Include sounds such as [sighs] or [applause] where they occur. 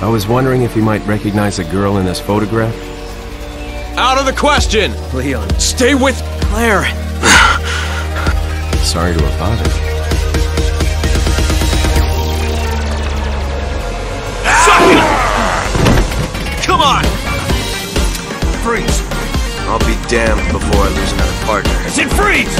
I was wondering if you might recognize a girl in this photograph. Out of the question! Leon, Stay with Claire! [sighs] Sorry to have bothered you. Come on! Freeze! I'll be damned before I lose another partner. It's in freeze!